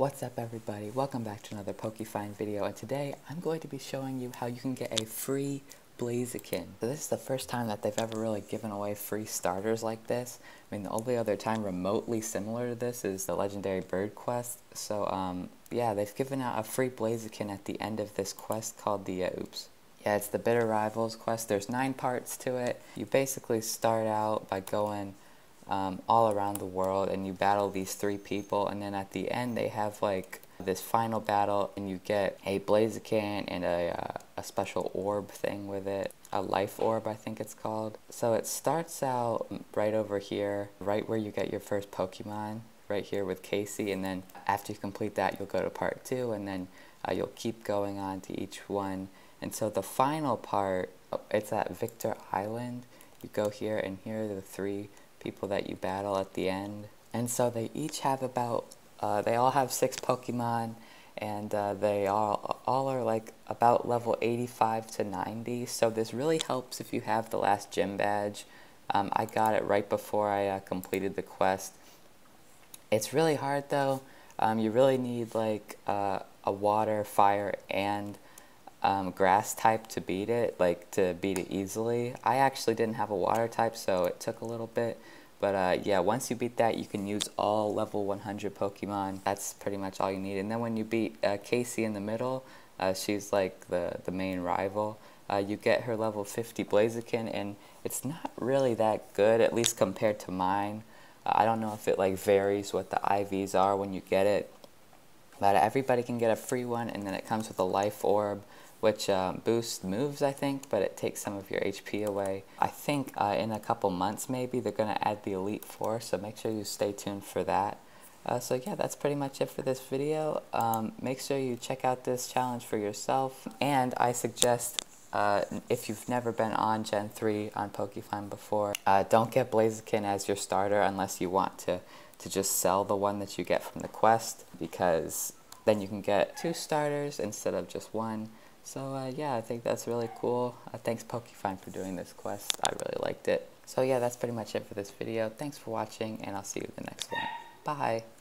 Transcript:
What's up everybody? Welcome back to another Pokefind video and today I'm going to be showing you how you can get a free Blaziken. So this is the first time that they've ever really given away free starters like this. I mean the only other time remotely similar to this is the legendary bird quest. So um, yeah they've given out a free Blaziken at the end of this quest called the uh, oops. Yeah, it's the Bitter Rivals quest. There's nine parts to it. You basically start out by going um, all around the world and you battle these three people and then at the end they have like this final battle and you get a Blaziken and a, uh, a special orb thing with it. A life orb I think it's called. So it starts out right over here, right where you get your first Pokemon, right here with Casey and then after you complete that you'll go to part two and then uh, you'll keep going on to each one. And so the final part, it's at Victor Island. You go here and here are the three people that you battle at the end. And so they each have about, uh, they all have six Pokemon, and uh, they all, all are like about level 85 to 90. So this really helps if you have the last gym badge. Um, I got it right before I uh, completed the quest. It's really hard though. Um, you really need like uh, a water, fire, and um, grass type to beat it, like to beat it easily. I actually didn't have a water type, so it took a little bit. But uh, yeah, once you beat that, you can use all level 100 Pokemon. That's pretty much all you need. And then when you beat uh, Casey in the middle, uh, she's like the, the main rival. Uh, you get her level 50 Blaziken, and it's not really that good, at least compared to mine. Uh, I don't know if it like varies what the IVs are when you get it, but everybody can get a free one, and then it comes with a life orb, which uh, boosts moves, I think, but it takes some of your HP away. I think uh, in a couple months, maybe, they're going to add the Elite Four, so make sure you stay tuned for that. Uh, so yeah, that's pretty much it for this video. Um, make sure you check out this challenge for yourself, and I suggest uh, if you've never been on Gen 3 on Pokefind before, uh, don't get Blaziken as your starter unless you want to to just sell the one that you get from the quest because then you can get two starters instead of just one. So uh, yeah, I think that's really cool. Uh, thanks Pokefind for doing this quest. I really liked it. So yeah, that's pretty much it for this video. Thanks for watching and I'll see you in the next one. Bye!